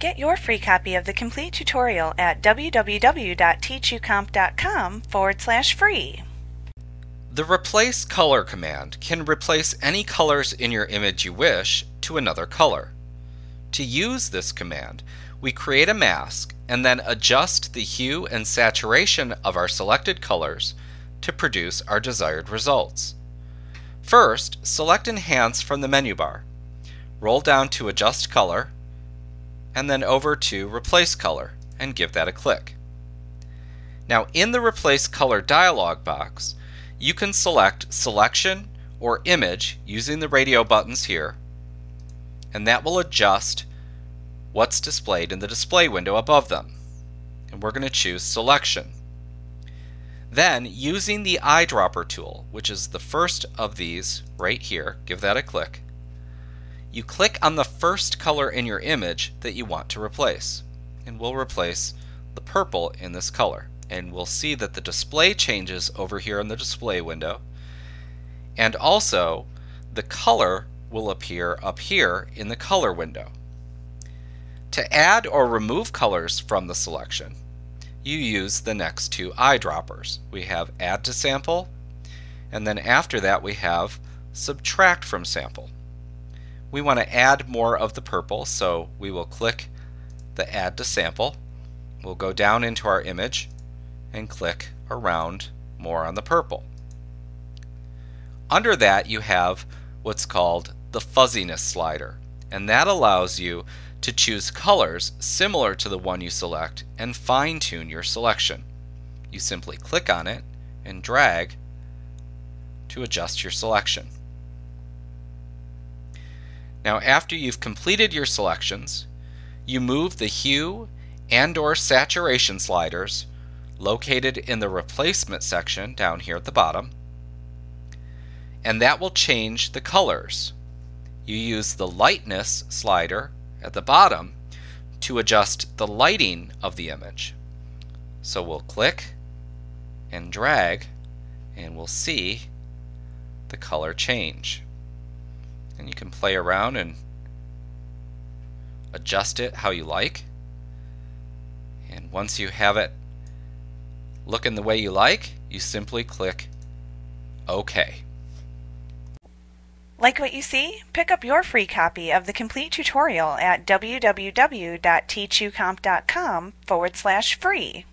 Get your free copy of the complete tutorial at www.teachucomp.com forward slash free. The Replace Color command can replace any colors in your image you wish to another color. To use this command, we create a mask and then adjust the hue and saturation of our selected colors to produce our desired results. First, select Enhance from the menu bar. Roll down to Adjust Color, and then over to Replace Color, and give that a click. Now in the Replace Color dialog box, you can select Selection or Image using the radio buttons here, and that will adjust what's displayed in the display window above them. And we're going to choose Selection. Then, using the eyedropper tool, which is the first of these right here, give that a click, you click on the first color in your image that you want to replace. And we'll replace the purple in this color. And we'll see that the display changes over here in the display window. And also, the color will appear up here in the color window. To add or remove colors from the selection, you use the next two eyedroppers. We have add to sample, and then after that we have subtract from sample. We want to add more of the purple, so we will click the add to sample. We'll go down into our image and click around more on the purple. Under that you have what's called the fuzziness slider, and that allows you to choose colors similar to the one you select and fine tune your selection. You simply click on it and drag to adjust your selection. Now after you've completed your selections, you move the hue and or saturation sliders located in the replacement section down here at the bottom and that will change the colors. You use the lightness slider at the bottom to adjust the lighting of the image. So we'll click and drag and we'll see the color change. And you can play around and adjust it how you like. And once you have it looking the way you like, you simply click OK. Like what you see? Pick up your free copy of the complete tutorial at www.teachucomp.com forward slash free.